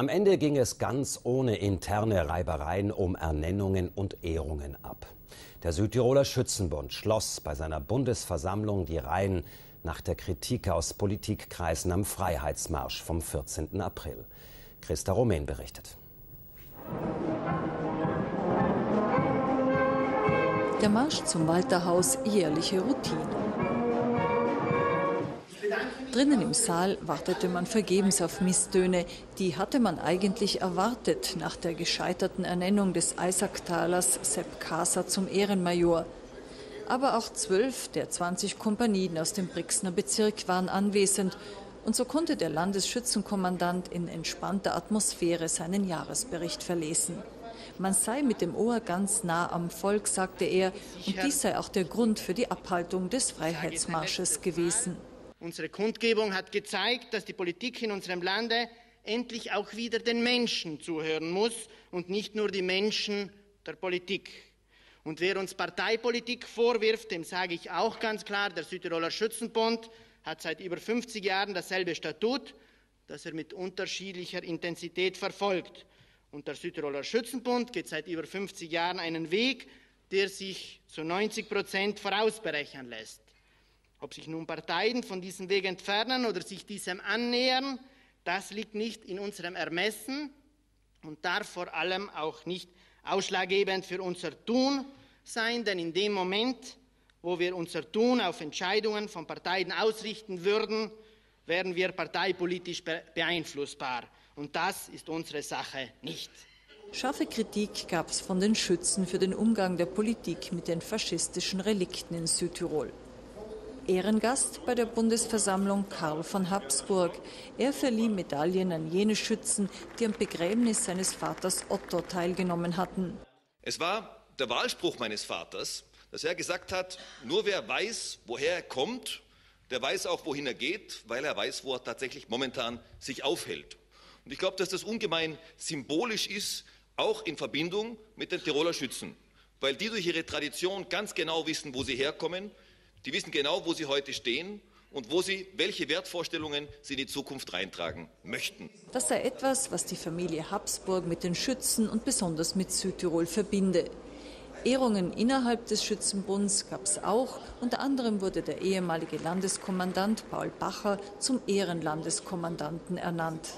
Am Ende ging es ganz ohne interne Reibereien um Ernennungen und Ehrungen ab. Der Südtiroler Schützenbund schloss bei seiner Bundesversammlung die Reihen nach der Kritik aus Politikkreisen am Freiheitsmarsch vom 14. April. Christa Romain berichtet. Der Marsch zum Walterhaus jährliche Routine. Drinnen im Saal wartete man vergebens auf Misstöne. Die hatte man eigentlich erwartet nach der gescheiterten Ernennung des Eisacktalers Sepp Kasa zum Ehrenmajor. Aber auch zwölf der 20 Kompanien aus dem Brixner Bezirk waren anwesend. Und so konnte der Landesschützenkommandant in entspannter Atmosphäre seinen Jahresbericht verlesen. Man sei mit dem Ohr ganz nah am Volk, sagte er, und dies sei auch der Grund für die Abhaltung des Freiheitsmarsches gewesen. Unsere Kundgebung hat gezeigt, dass die Politik in unserem Lande endlich auch wieder den Menschen zuhören muss und nicht nur die Menschen der Politik. Und wer uns Parteipolitik vorwirft, dem sage ich auch ganz klar, der Südtiroler Schützenbund hat seit über 50 Jahren dasselbe Statut, das er mit unterschiedlicher Intensität verfolgt. Und der Südtiroler Schützenbund geht seit über 50 Jahren einen Weg, der sich zu 90 Prozent vorausberechnen lässt. Ob sich nun Parteien von diesem Weg entfernen oder sich diesem annähern, das liegt nicht in unserem Ermessen und darf vor allem auch nicht ausschlaggebend für unser Tun sein, denn in dem Moment, wo wir unser Tun auf Entscheidungen von Parteien ausrichten würden, wären wir parteipolitisch beeinflussbar. Und das ist unsere Sache nicht. Scharfe Kritik gab es von den Schützen für den Umgang der Politik mit den faschistischen Relikten in Südtirol. Ehrengast bei der Bundesversammlung Karl von Habsburg. Er verlieh Medaillen an jene Schützen, die am Begräbnis seines Vaters Otto teilgenommen hatten. Es war der Wahlspruch meines Vaters, dass er gesagt hat, nur wer weiß, woher er kommt, der weiß auch, wohin er geht, weil er weiß, wo er tatsächlich momentan sich aufhält. Und ich glaube, dass das ungemein symbolisch ist, auch in Verbindung mit den Tiroler Schützen, weil die durch ihre Tradition ganz genau wissen, wo sie herkommen, die wissen genau, wo sie heute stehen und wo sie, welche Wertvorstellungen sie in die Zukunft reintragen möchten. Das sei etwas, was die Familie Habsburg mit den Schützen und besonders mit Südtirol verbinde. Ehrungen innerhalb des Schützenbunds gab es auch. Unter anderem wurde der ehemalige Landeskommandant Paul Bacher zum Ehrenlandeskommandanten ernannt.